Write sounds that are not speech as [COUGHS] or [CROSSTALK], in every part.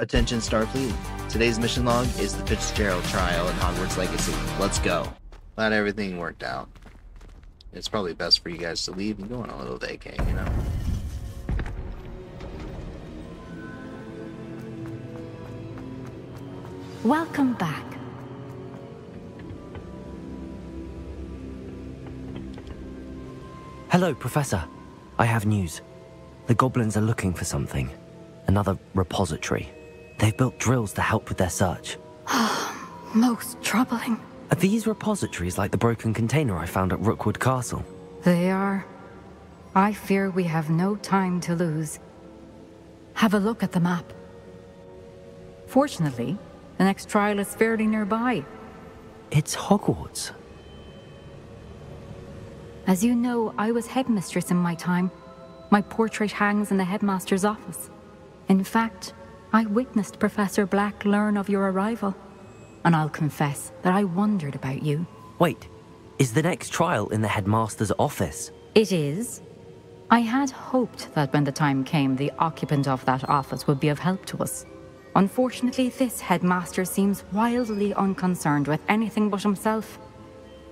Attention Starfleet. Today's mission log is the Fitzgerald trial in Hogwarts Legacy. Let's go. Glad everything worked out. It's probably best for you guys to leave and go on a little vacay, you know? Welcome back. Hello, Professor. I have news. The goblins are looking for something. Another repository. They've built drills to help with their search. [SIGHS] Most troubling. Are these repositories like the broken container I found at Rookwood Castle? They are. I fear we have no time to lose. Have a look at the map. Fortunately, the next trial is fairly nearby. It's Hogwarts. As you know, I was headmistress in my time. My portrait hangs in the headmaster's office. In fact, I witnessed Professor Black learn of your arrival. And I'll confess that I wondered about you. Wait, is the next trial in the headmaster's office? It is. I had hoped that when the time came, the occupant of that office would be of help to us. Unfortunately, this headmaster seems wildly unconcerned with anything but himself.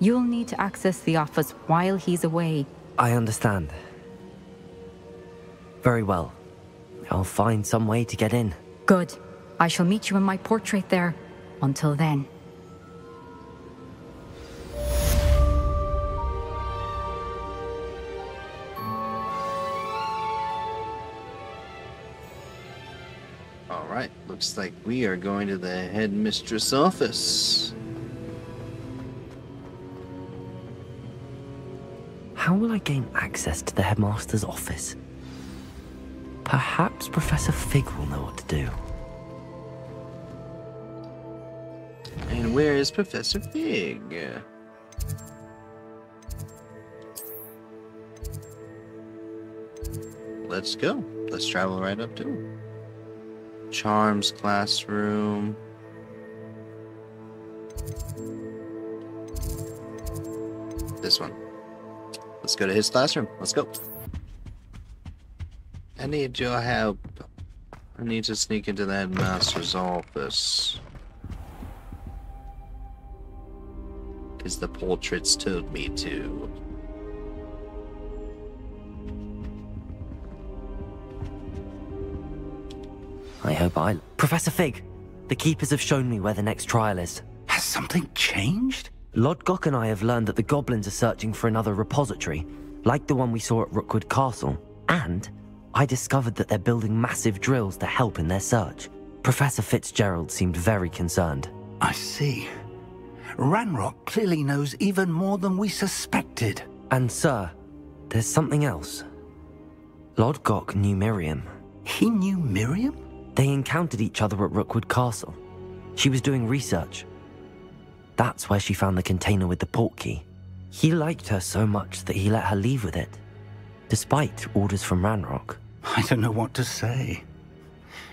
You'll need to access the office while he's away. I understand. Very well. I'll find some way to get in. Good. I shall meet you in my portrait there. Until then. Alright, looks like we are going to the headmistress office. How will I gain access to the headmaster's office? Perhaps Professor Fig will know what to do. And where is Professor Fig? Let's go. Let's travel right up to him. Charms classroom. This one. Let's go to his classroom. Let's go. I need your help. I need to sneak into the headmaster's office. Because the portraits told me to. I hope I. Professor Fig! The Keepers have shown me where the next trial is. Has something changed? Lodgok and I have learned that the goblins are searching for another repository, like the one we saw at Rookwood Castle. And I discovered that they're building massive drills to help in their search. Professor Fitzgerald seemed very concerned. I see. Ranrock clearly knows even more than we suspected. And, sir, there's something else. Lodgok knew Miriam. He knew Miriam? They encountered each other at Rookwood Castle. She was doing research. That's where she found the container with the port key. He liked her so much that he let her leave with it, despite orders from Ranrock. I don't know what to say.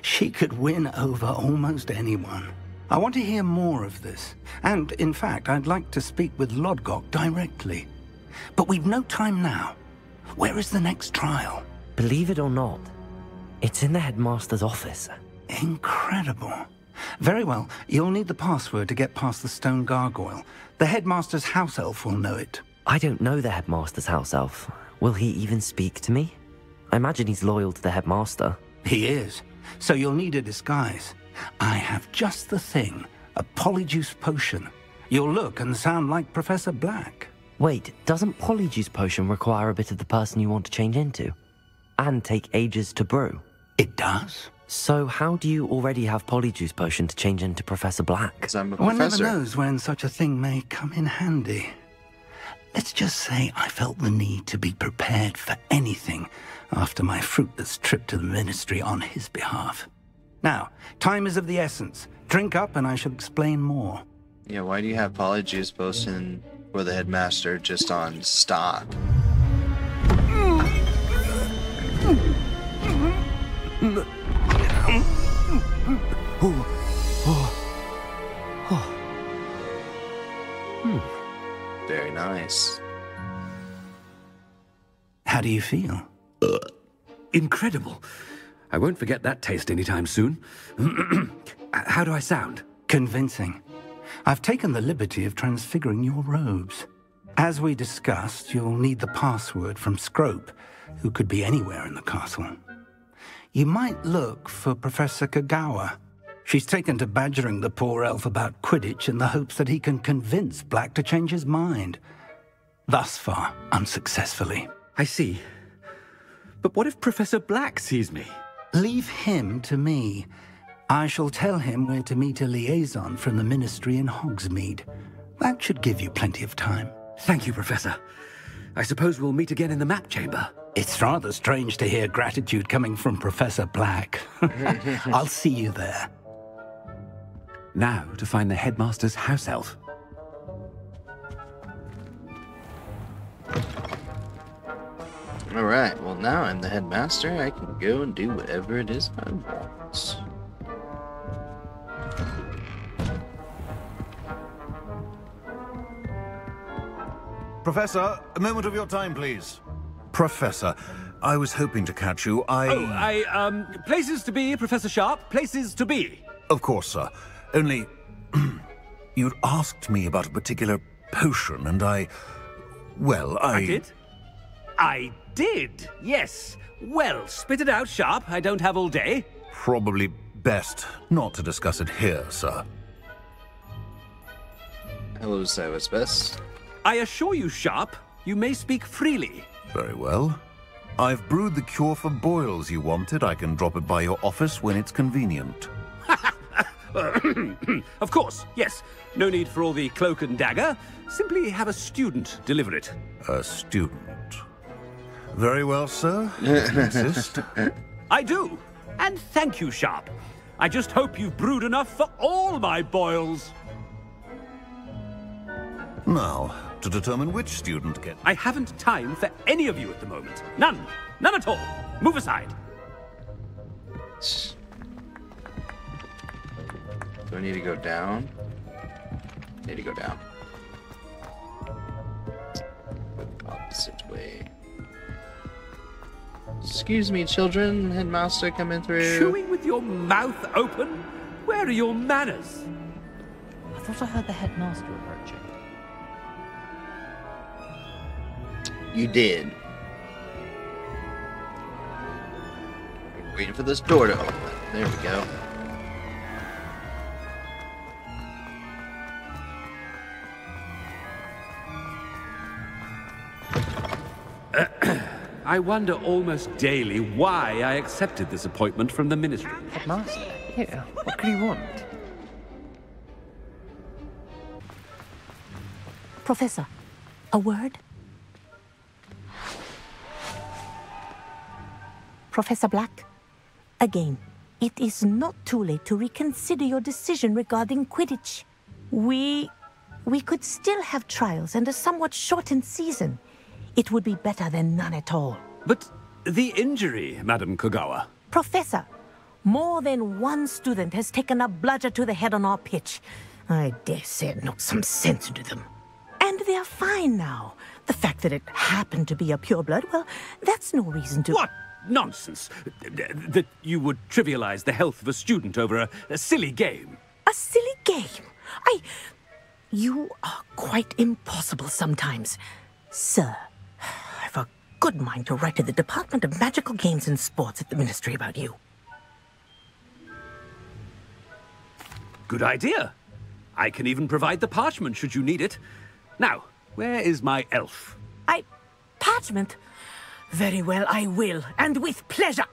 She could win over almost anyone. I want to hear more of this. And, in fact, I'd like to speak with Lodgok directly. But we've no time now. Where is the next trial? Believe it or not, it's in the headmaster's office. Incredible. Very well. You'll need the password to get past the stone gargoyle. The headmaster's house elf will know it. I don't know the headmaster's house elf. Will he even speak to me? I imagine he's loyal to the headmaster. He is. So you'll need a disguise. I have just the thing. A polyjuice potion. You'll look and sound like Professor Black. Wait, doesn't Polyjuice Potion require a bit of the person you want to change into? And take ages to brew? It does? So how do you already have Polyjuice Potion to change into Professor Black? Because I'm a One never knows when such a thing may come in handy. Let's just say I felt the need to be prepared for anything after my fruitless trip to the ministry on his behalf. Now, time is of the essence. Drink up and I shall explain more. Yeah, why do you have Polyjuice Potion for the headmaster just on stock? Very nice. How do you feel? Uh, incredible. I won't forget that taste anytime soon. [CLEARS THROAT] Uh, how do I sound? Convincing. I've taken the liberty of transfiguring your robes. As we discussed, you'll need the password from Scrope, who could be anywhere in the castle. You might look for Professor Kogawa. She's taken to badgering the poor elf about Quidditch in the hopes that he can convince Black to change his mind. Thus far, unsuccessfully. I see. But what if Professor Black sees me? Leave him to me. I shall tell him where to meet a liaison from the Ministry in Hogsmeade. That should give you plenty of time. Thank you, Professor. I suppose we'll meet again in the map chamber. It's rather strange to hear gratitude coming from Professor Black. [LAUGHS] I'll see you there. Now to find the headmaster's house elf. Alright, well now I'm the headmaster. I can go and do whatever it is I want. Professor, a moment of your time, please. Professor, I was hoping to catch you. I... Oh, I, um, places to be, Professor Sharp. Places to be. Of course, sir. Only... [CLEARS THROAT] you'd asked me about a particular potion, and I... Well, I... I did? I did, yes. Well, spit it out, Sharp. I don't have all day. Probably best not to discuss it here, sir. Hello, Cyrus Best. I assure you, Sharp, you may speak freely. Very well. I've brewed the cure for boils you wanted. I can drop it by your office when it's convenient. [COUGHS] of course, yes. No need for all the cloak and dagger. Simply have a student deliver it. A student. Very well, sir. If insist. [LAUGHS] I do. And thank you, Sharp. I just hope you've brewed enough for all my boils. Now, to determine which student gets... I haven't time for any of you at the moment. None. None at all. Move aside. Do I need to go down? Need to go down. Opposite way. Excuse me, children. Headmaster coming through. Chewing with your mouth open? Where are your manners? I thought I heard the headmaster approaching. You did. Waiting for this door to open. There we go. I wonder almost daily why I accepted this appointment from the ministry. Headmaster? Here, what could you want? Professor, a word? Professor Black, again, it is not too late to reconsider your decision regarding Quidditch. We. we could still have trials and a somewhat shortened season. It would be better than none at all. But the injury, Madam Kogawa. Professor, more than one student has taken a bludger to the head on our pitch. I dare say it knocked some sense into them. And they're fine now. The fact that it happened to be a pureblood, well, that's no reason to. What nonsense! That you would trivialize the health of a student over a, a silly game. A silly game? I. You are quite impossible sometimes. Sir, good mind to write to the Department of Magical Games and Sports at the Ministry about you. Good idea. I can even provide the parchment should you need it. Now, where is my elf? I. Parchment? Very well, I will, and with pleasure.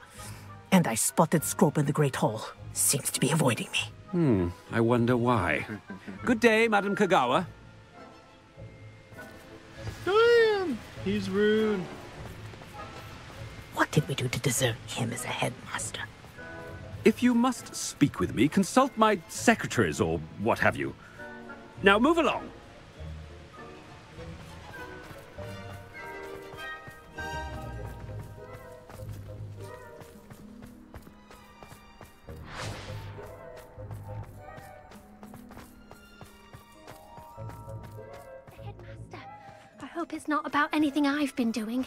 And I spotted Scrope in the Great Hall. Seems to be avoiding me. Hmm, I wonder why. Good day, Madam Kogawa. Damn! He's rude. What did we do to deserve him as a headmaster? If you must speak with me, consult my secretaries or what have you. Now move along. Headmaster, I hope it's not about anything I've been doing.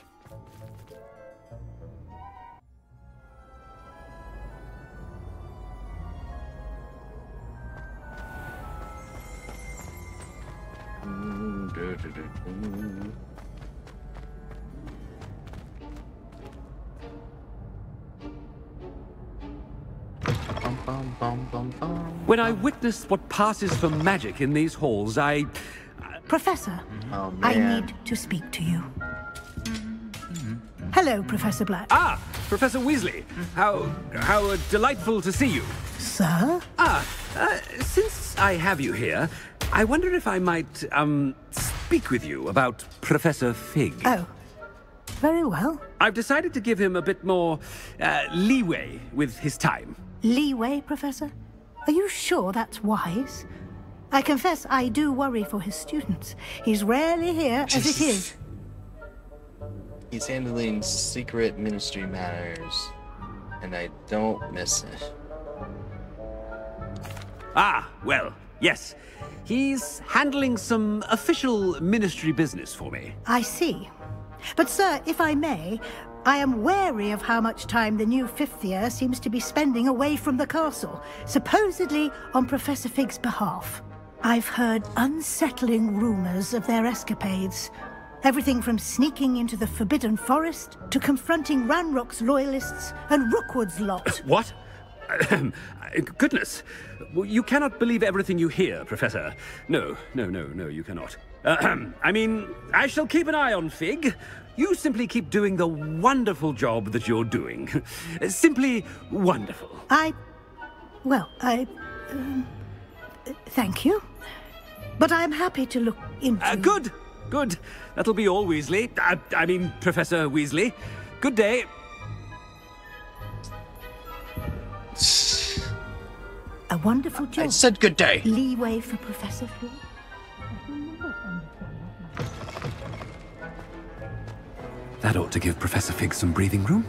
When I witness what passes for magic in these halls, I. Professor, Oh I need to speak to you. Hello, Professor Black. Ah, Professor Weasley. How how uh, delightful to see you. Sir? Ah, uh, since I have you here, I wonder if I might um speak with you about Professor Fig. Oh, very well. I've decided to give him a bit more uh, leeway with his time. Leeway, Professor? Are you sure that's wise? I confess I do worry for his students. He's rarely here as it is. He's handling secret ministry matters, and I don't miss it. Ah, well, yes. He's handling some official ministry business for me. I see. But, sir, if I may, I am wary of how much time the new fifth year seems to be spending away from the castle, supposedly on Professor Fig's behalf. I've heard unsettling rumors of their escapades. Everything from sneaking into the Forbidden Forest to confronting Ranrock's loyalists and Rookwood's lot. [COUGHS] What? [COUGHS] Goodness. You cannot believe everything you hear, Professor. No, no, no, no, you cannot. Ahem. [CLEARS THROAT] I mean, I shall keep an eye on Fig. You simply keep doing the wonderful job that you're doing. [LAUGHS] simply wonderful. I. Well, I. Um, thank you. But I'm happy to look into. Uh, good, good. That'll be all, Weasley. I, I mean, Professor Weasley. Good day. A wonderful job. I said good day. Leeway for Professor Fig. That ought to give Professor Fig some breathing room.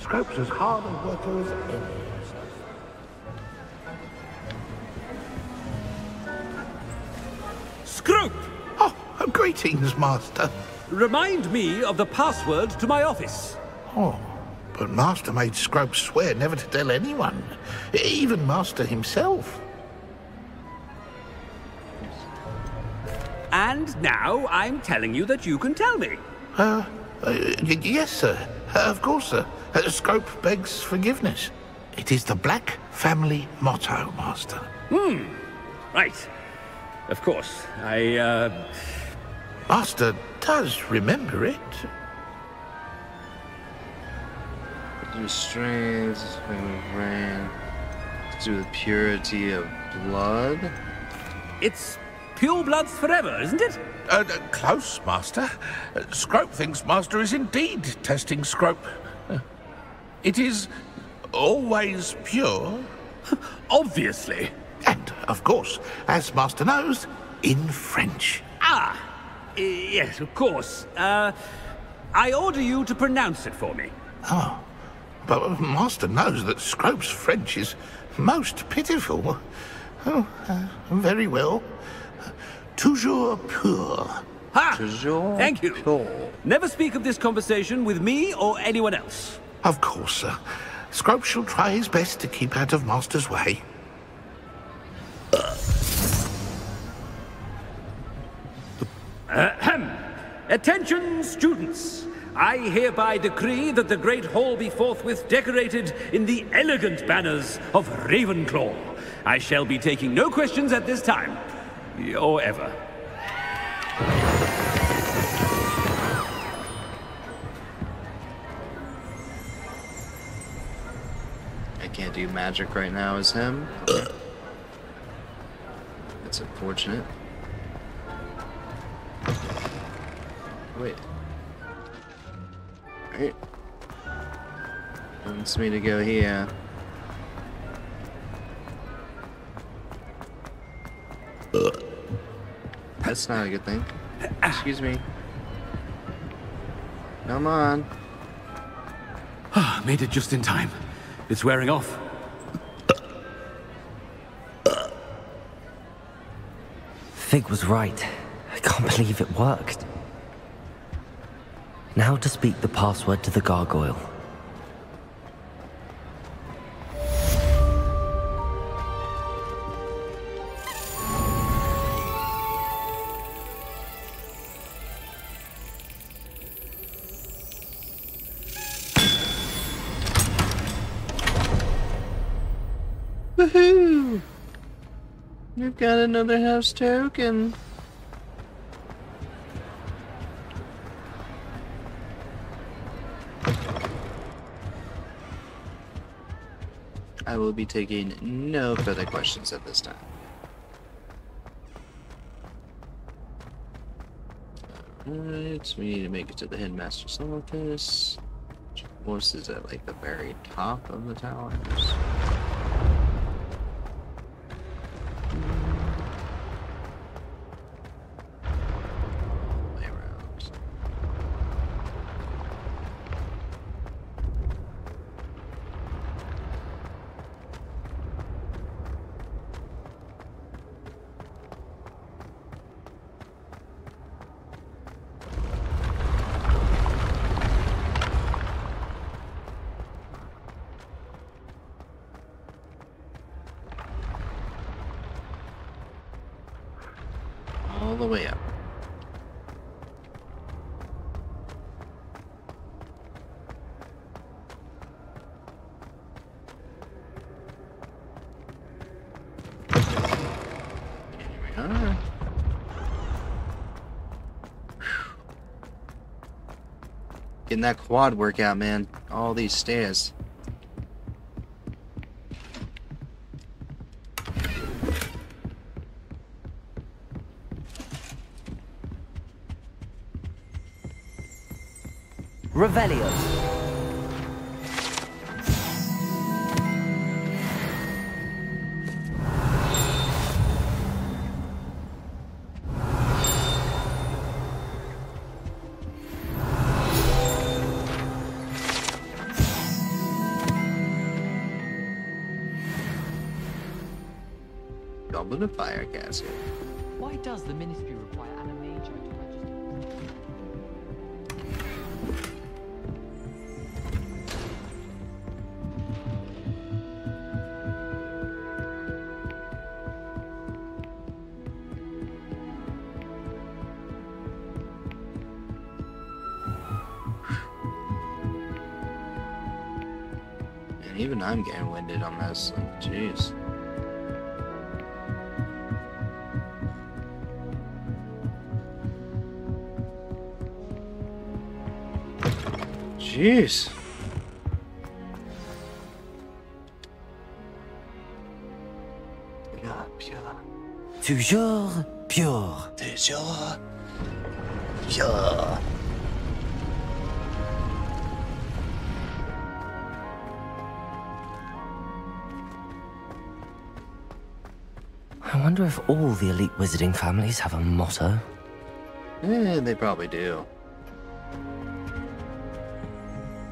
Scrope's as hard a worker as any. Scrope! Oh, greetings, Master. Remind me of the password to my office. Oh, but Master made Scrope swear never to tell anyone, even Master himself. And now I'm telling you that you can tell me. Uh, uh yes, sir. Uh, of course, sir. Uh, Scrope begs forgiveness. It is the Black family motto, Master. Hmm. Right. Of course. I, uh. Master does remember it. Do strength, rain, to do with purity of blood. It's pure bloods forever, isn't it? Uh, uh, close, Master. Uh, Scrope thinks Master is indeed testing Scrope. Uh, it is always pure. [LAUGHS] Obviously. And, of course, as Master knows, in French. Ah! Yes, of course. Uh. I order you to pronounce it for me. Oh, but Master knows that Scrope's French is most pitiful. Oh, uh, very well. Toujours pur. Ha! Toujours Thank you. Never speak of this conversation with me or anyone else. Of course, sir. Scrope shall try his best to keep out of Master's way. Ahem. Attention, students! I hereby decree that the Great Hall be forthwith decorated in the elegant banners of Ravenclaw. I shall be taking no questions at this time. Or ever. I can't do magic right now as him. That's unfortunate. Wait. Right. Wants me to go here. That's not a good thing. Excuse me. Come on. Ah, [SIGHS] Made it just in time. It's wearing off. Fig was right. I can't [LAUGHS] believe it worked. Now to speak the password to the gargoyle. Woohoo! We've got another house token. I will be taking no further questions at this time. Alright, we need to make it to the headmaster's office. Which is at like the very top of the towers. Way around. All the way up. Getting that quad workout, man. All these stairs. Revelio. Fire Casket. Why does the ministry require animagia to [SIGHS] even I'm getting winded on this. Like, jeez. Jeez. Pure, pure. Toujours pure. Toujours pure. I wonder if all the elite wizarding families have a motto. Eh, they probably do.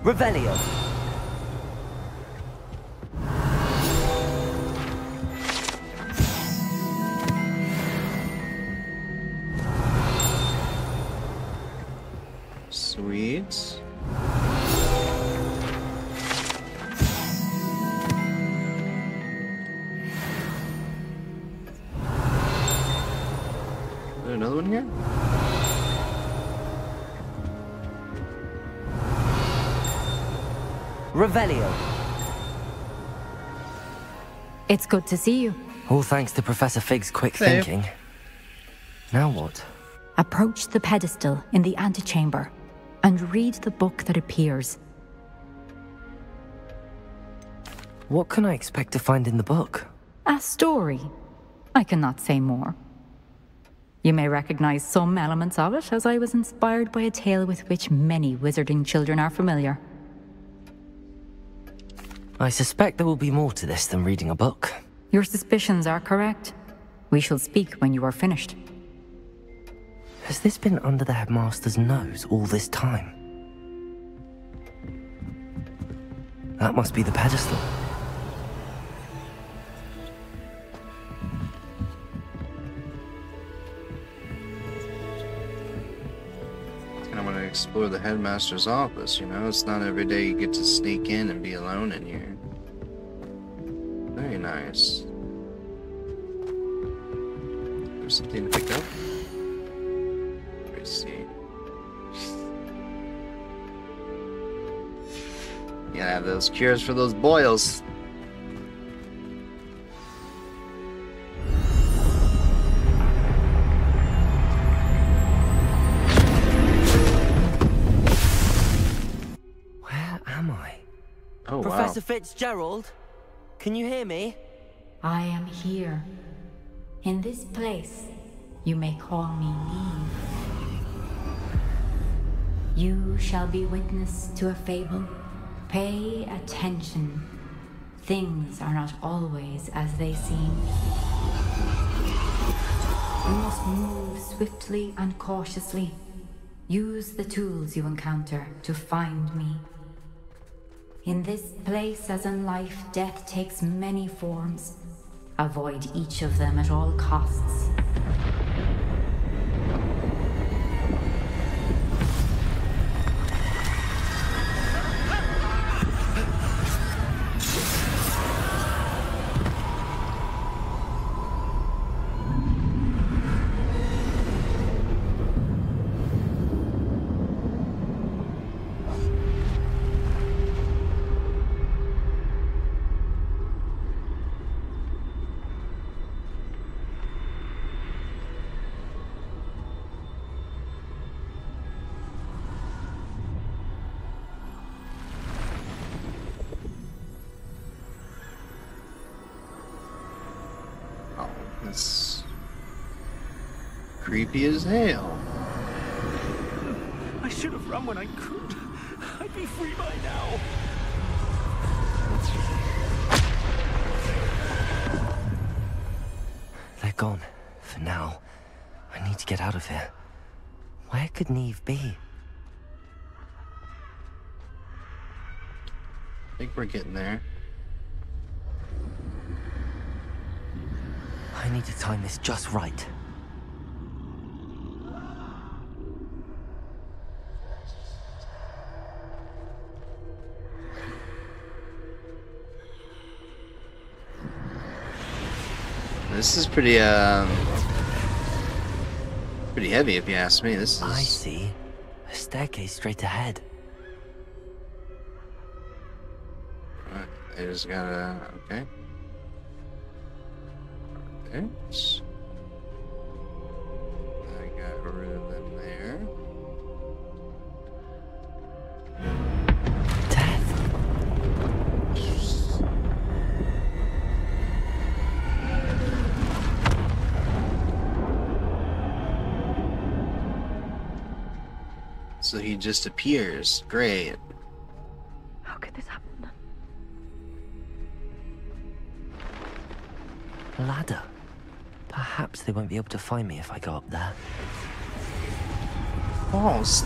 Revelio. Revelio. It's good to see you. All thanks to Professor Fig's quick Same. thinking. Now what? Approach the pedestal in the antechamber and read the book that appears. What can I expect to find in the book? A story. I cannot say more. You may recognize some elements of it, as I was inspired by a tale with which many wizarding children are familiar. I suspect there will be more to this than reading a book. Your suspicions are correct. We shall speak when you are finished. Has this been under the headmaster's nose all this time? That must be the pedestal. I want to explore the headmaster's office, you know? It's not every day you get to sneak in and be alone in here. Very nice. There's something to pick up. Let's see. You gotta have those cures for those boils. Fitzgerald? Can you hear me? I am here. In this place, you may call me Niamh. You shall be witness to a fable. Pay attention. Things are not always as they seem. You must move swiftly and cautiously. Use the tools you encounter to find me. In this place, as in life, death takes many forms. Avoid each of them at all costs. Creepy as hell. Hmm. I should have run when I could. I'd be free by now. They're gone. For now. I need to get out of here. Where could Niamh be? I think we're getting there. I need to time this just right. This is pretty, um, pretty heavy if you ask me. This is. I see. A staircase straight ahead. Right, I just gotta. Okay. Okay. Just appears. Great. How could this happen? Ladder. Perhaps they won't be able to find me if I go up there. Balls.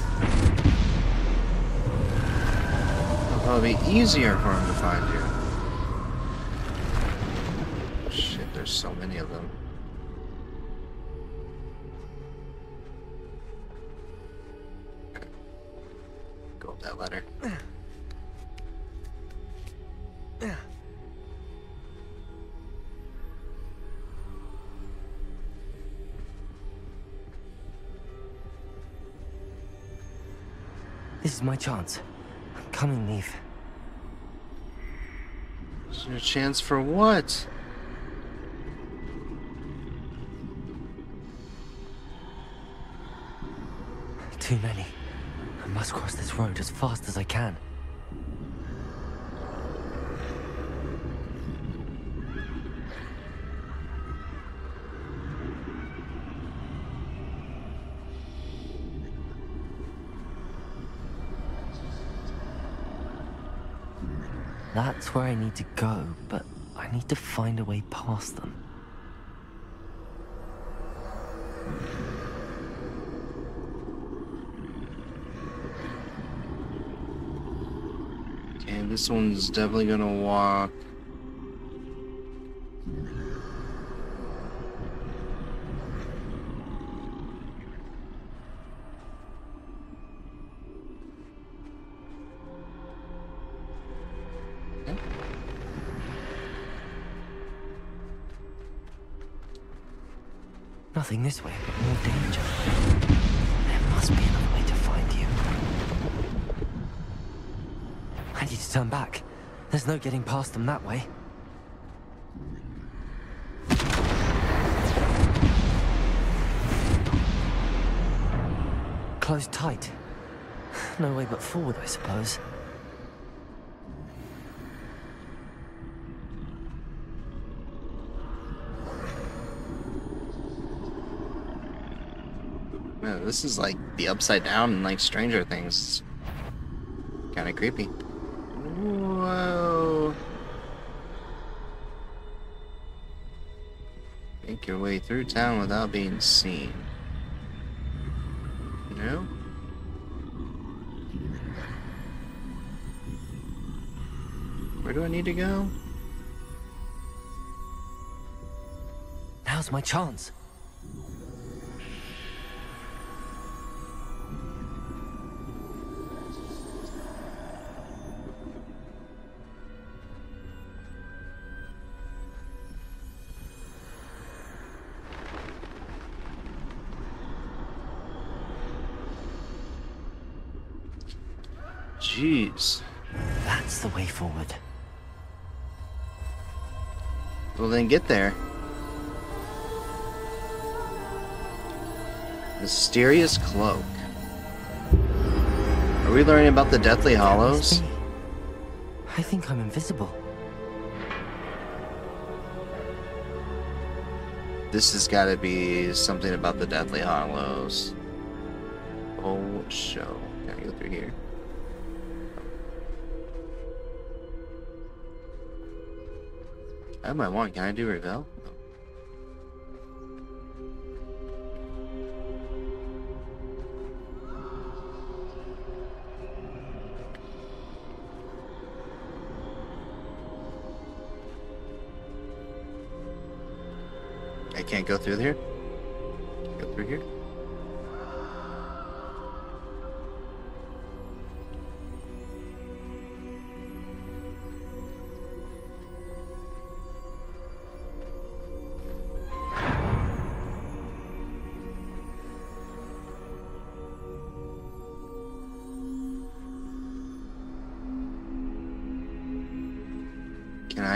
It'll be easier for them to find you. Shit, there's so many of them. Is my chance. I'm coming, Niamh. Is your chance for what? Too many. I must cross this road as fast as I can. That's where I need to go, but I need to find a way past them. Okay, this one's definitely gonna walk. Nothing this way, but more danger. There must be another way to find you. I need to turn back. There's no getting past them that way. Close tight. [SIGHS] No way but forward, I suppose. This is like the upside down and like Stranger Things. Kind of creepy. Whoa. Make your way through town without being seen. No? Where do I need to go? Now's my chance. Get there. Mysterious cloak. Are we learning about the Deathly Hallows? I think I'm invisible. This has got to be something about the Deathly Hallows. Oh, show. Can I go through here? I my wand. Can I do Reveal? I can't go through here? Go through here?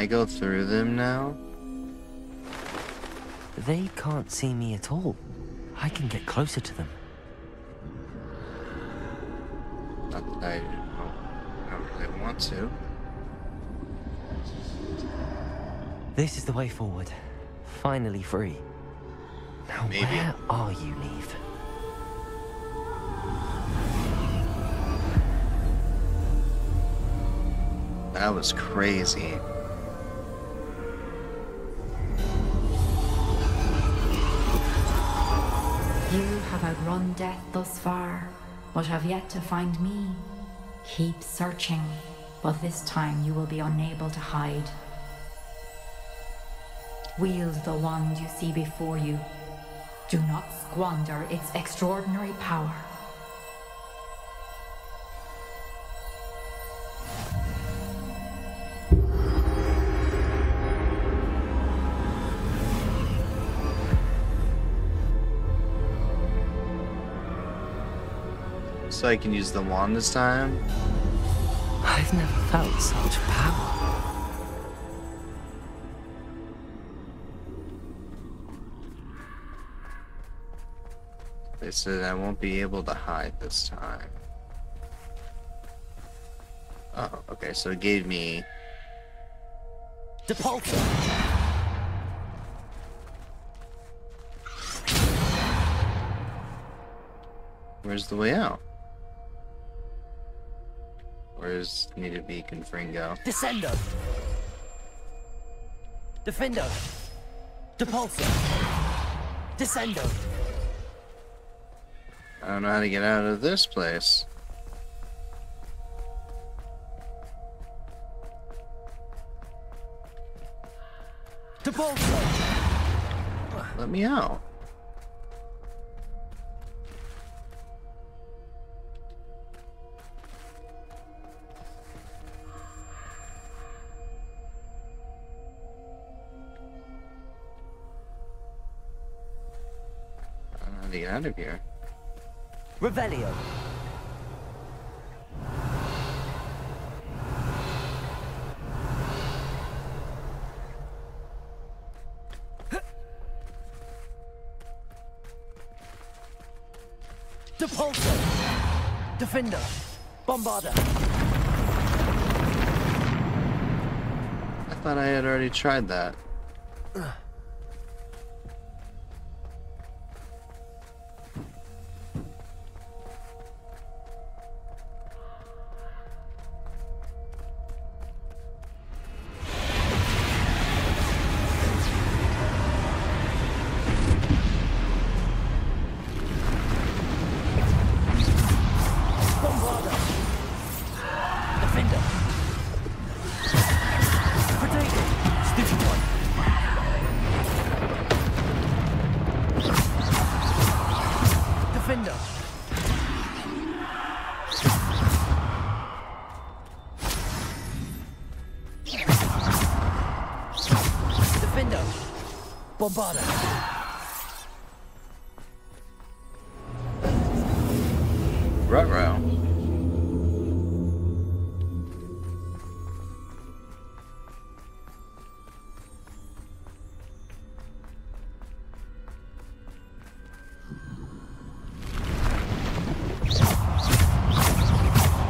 I go through them now? They can't see me at all. I can get closer to them. Not that I, I oh, don't really want to. This is the way forward. Finally free. Now Maybe. where are you, Niamh? That was crazy. Have outrun death thus far, but have yet to find me. Keep searching, but this time you will be unable to hide. Wield the wand you see before you. Do not squander its extraordinary power. So I can use the wand this time? I've never felt such power. They said I won't be able to hide this time. Oh, okay, so it gave me... Depulso! Where's the way out? Where's need to be Confringo? Descendo! Defendo! Depulso! Descender! I don't know how to get out of this place. Depulso! Let me out. To get out of here. Revelio! Depulso! Diffindo! Bombarda! I thought I had already tried that. Bombarda. Ruh-roh.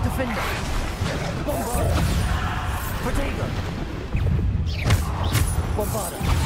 Diffindo. Bombarda. Bombarda.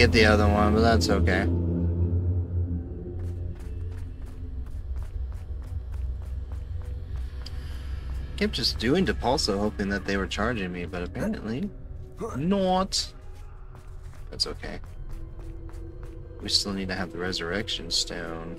Get the other one, but that's okay. Kept just doing Depulso hoping that they were charging me, but apparently not. That's okay. We still need to have the resurrection stone.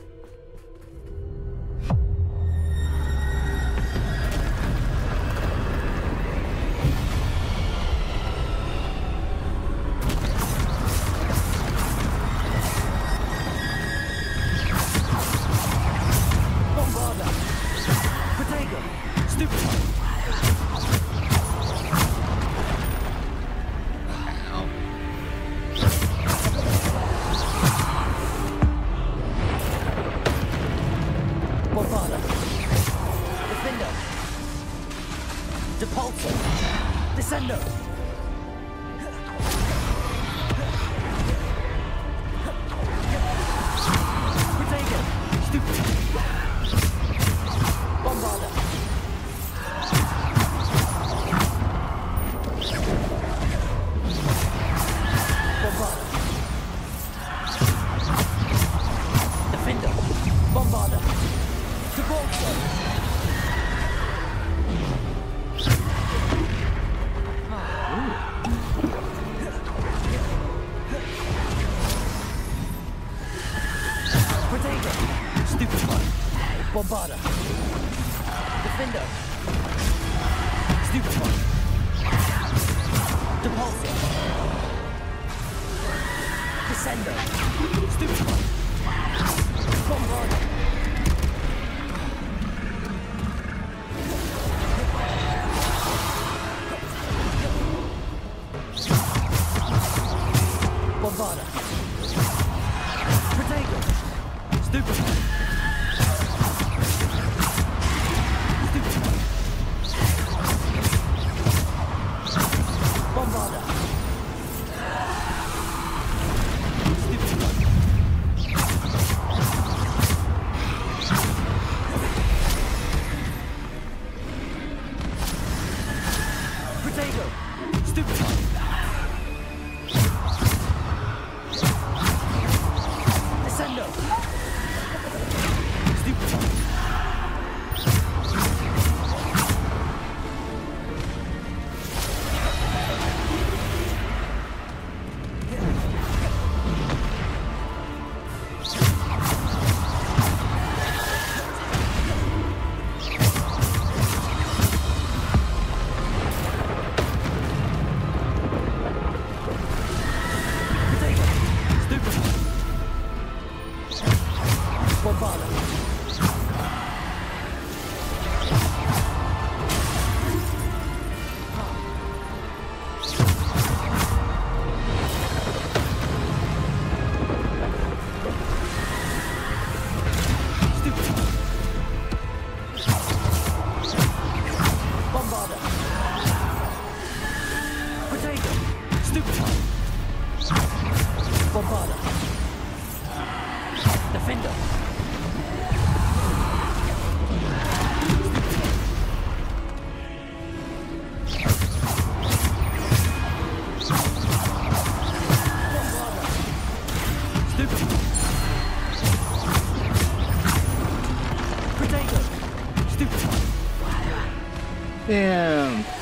Damn.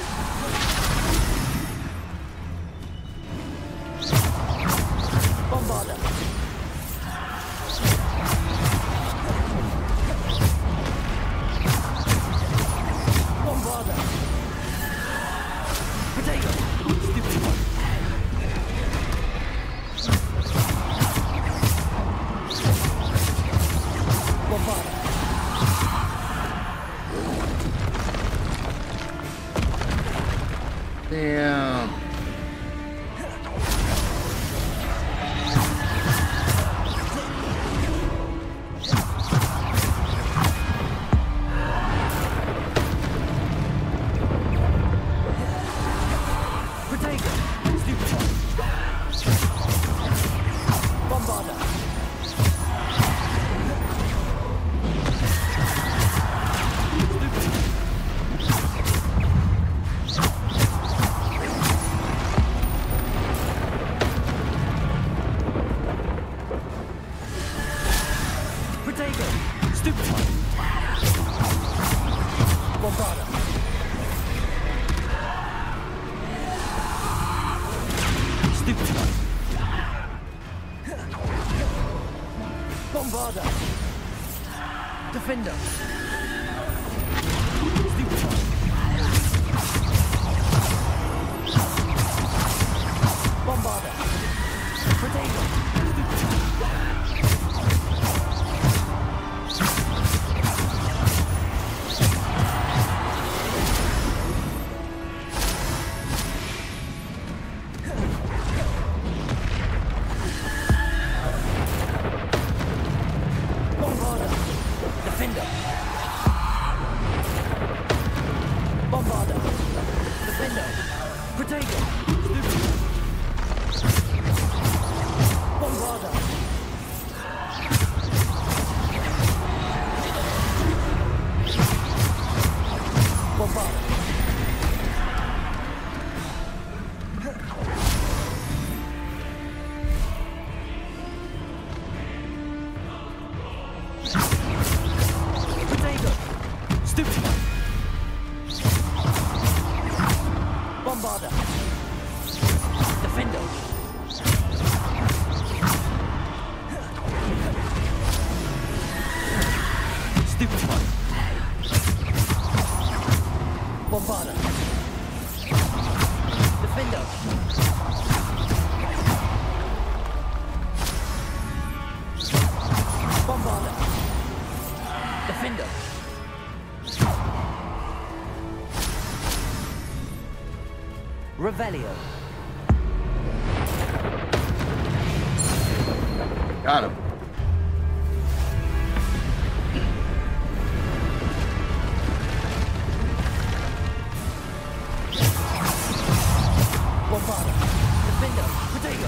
Window! Potato!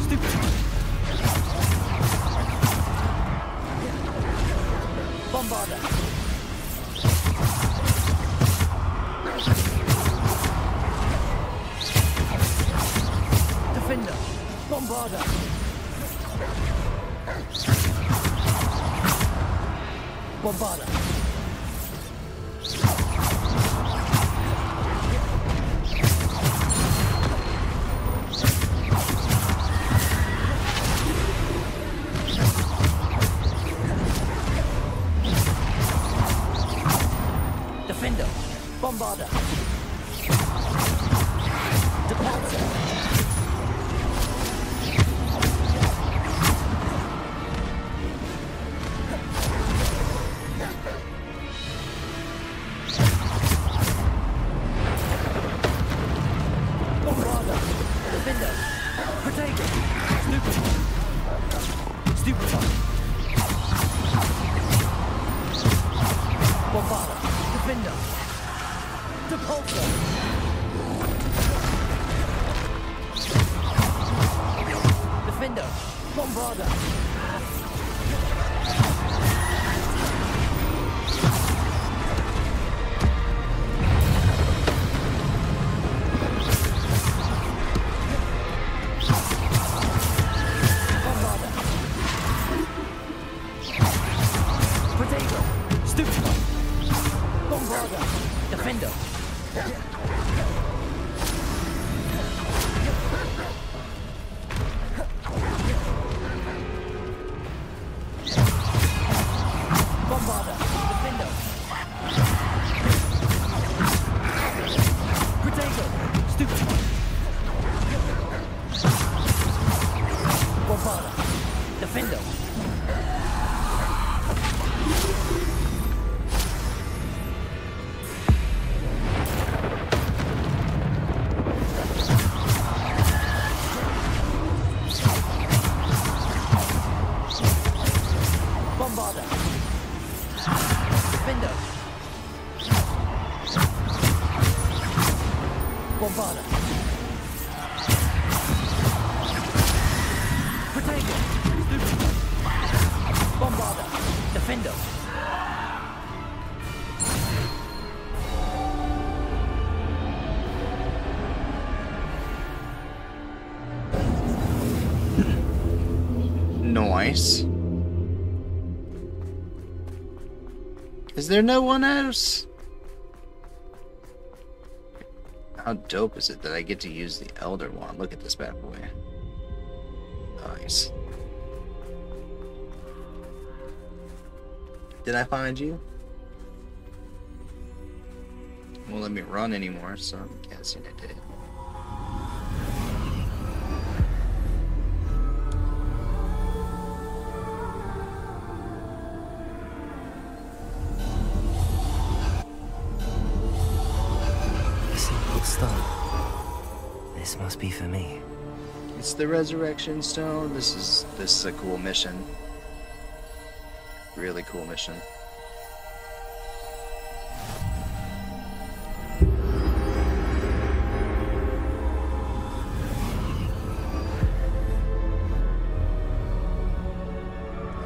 Stupid! Bombarda! Bombarda! Bombarda! Diffindo! There no one else? How dope is it that I get to use the Elder Wand? Look at this bad boy. Nice. Did I find you? Won't let me run anymore, so I'm guessing I did. This must be for me. It's the Resurrection Stone. This is this is a cool mission. Really cool mission.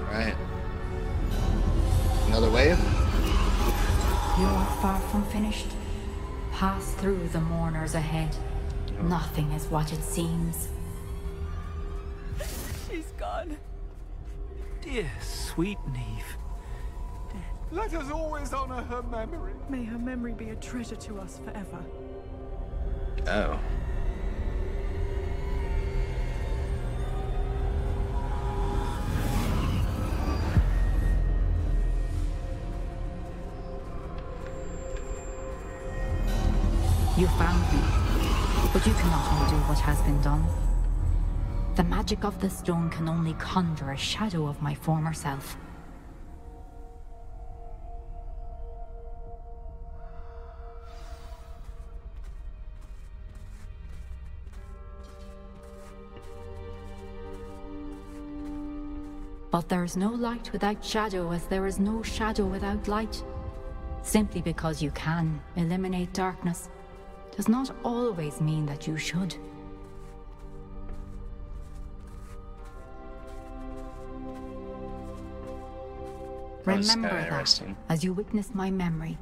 Alright. Another wave? You are far from finished. Pass through the mourners ahead. Nothing is what it seems. She's gone. Dear sweet Niamh. Let us always honor her memory. May her memory be a treasure to us forever. Oh. You found me, but you cannot undo what has been done. The magic of the stone can only conjure a shadow of my former self. But there is no light without shadow, as there is no shadow without light. Simply because you can eliminate darkness does not always mean that you should. Remember that as you witness my memory.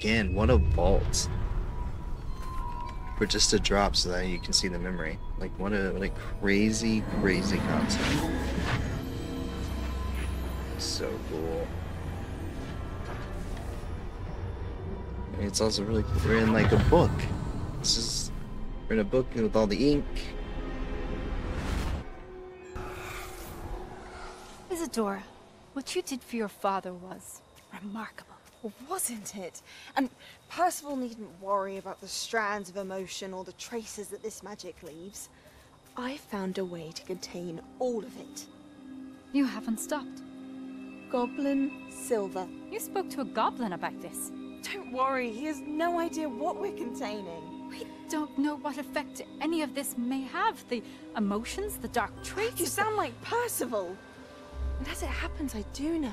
Again, what a vault. For just a drop so that you can see the memory. Like, what a, what a crazy, crazy concept. So cool. It's also really cool. We're in like a book. This is we're in a book with all the ink. Isidora, what you did for your father was remarkable. Wasn't it? And Percival needn't worry about the strands of emotion or the traces that this magic leaves. I've found a way to contain all of it. You haven't stopped. Goblin Silver. You spoke to a goblin about this. Don't worry, he has no idea what we're containing. We don't know what effect any of this may have. The emotions, the dark traits. You sound like Percival. And as it happens, I do know.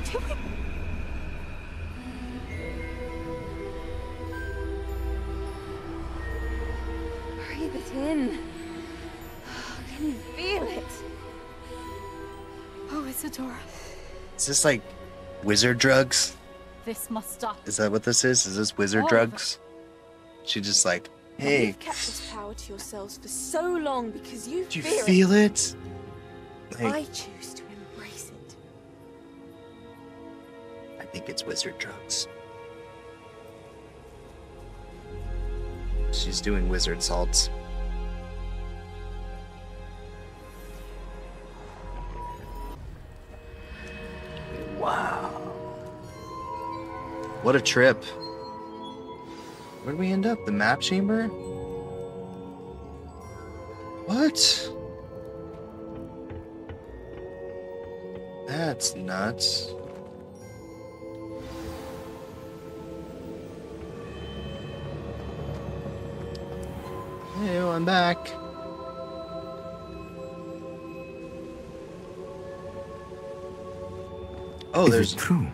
doing? Breathe it in. Oh, can you feel it? Oh, Isidora. Is this like wizard drugs? This must stop. Is that what this is? Is this wizard of drugs? She just like, hey, You've kept this power to yourselves for so long because you do you feel it. it? I choose to think it's wizard drugs. She's doing wizard salts. Wow. What a trip. Where'd we end up? The map chamber? What? That's nuts. Hey, oh, I'm back. Oh, Is there's it true?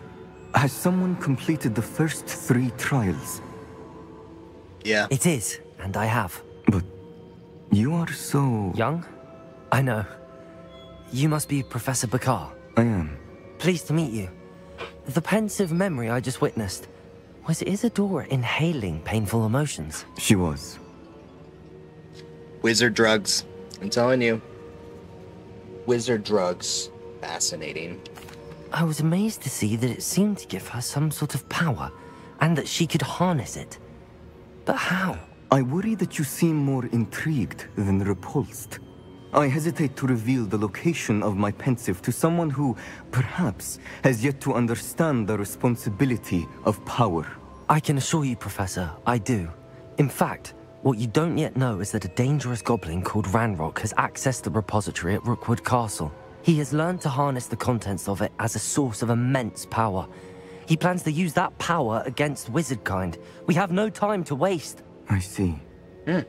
Has someone completed the first three trials? Yeah. It is, and I have. But you are so... Young? I know. You must be Professor Bakar. I am. Pleased to meet you. The Pensieve memory I just witnessed. Was Isidora inhaling painful emotions? She was. Wizard drugs. I'm telling you. Wizard drugs. Fascinating. I was amazed to see that it seemed to give her some sort of power, and that she could harness it. But how? I worry that you seem more intrigued than repulsed. I hesitate to reveal the location of my Pensieve to someone who, perhaps, has yet to understand the responsibility of power. I can assure you, Professor, I do. In fact, what you don't yet know is that a dangerous goblin called Ranrock has accessed the repository at Rookwood Castle. He has learned to harness the contents of it as a source of immense power. He plans to use that power against Wizardkind. We have no time to waste. I see. Hmm.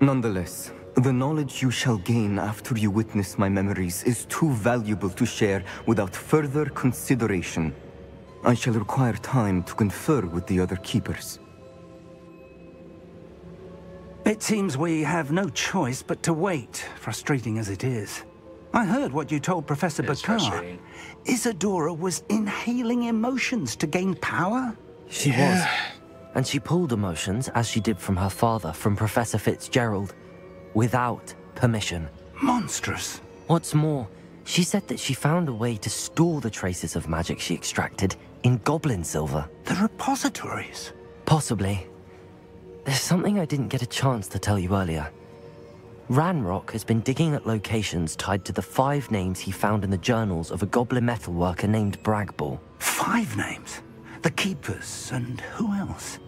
Nonetheless, the knowledge you shall gain after you witness my memories is too valuable to share without further consideration. I shall require time to confer with the other keepers. It seems we have no choice but to wait, frustrating as it is. I heard what you told Professor It is Bakar. Isidora was inhaling emotions to gain power? She was. And she pulled emotions, as she did from her father, from Professor Fitzgerald, without permission. Monstrous. What's more, she said that she found a way to store the traces of magic she extracted in goblin silver. The repositories. Possibly. There's something I didn't get a chance to tell you earlier. Ranrock has been digging at locations tied to the five names he found in the journals of a goblin metalworker named Bragball. Five names? The Keepers, and who else?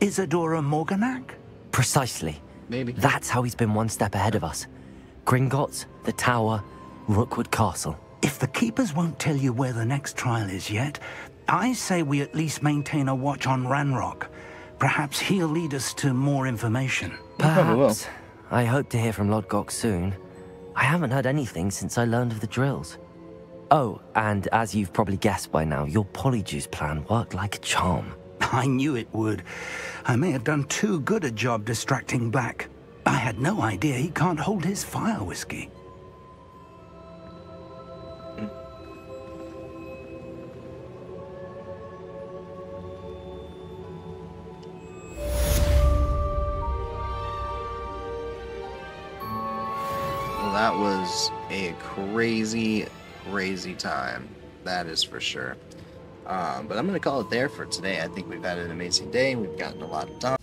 Isidora Morganach? Precisely. Maybe. That's how he's been one step ahead of us. Gringotts, the Tower, Rookwood Castle. If the Keepers won't tell you where the next trial is yet, I say we at least maintain a watch on Ranrock. Perhaps he'll lead us to more information. Perhaps. I hope to hear from Lodgok soon. I haven't heard anything since I learned of the drills. Oh, and as you've probably guessed by now, your polyjuice plan worked like a charm. [LAUGHS] I knew it would. I may have done too good a job distracting Black. I had no idea he can't hold his fire whiskey. That was a crazy, crazy time. That is for sure. Um, but I'm going to call it there for today. I think we've had an amazing day. We've gotten a lot done.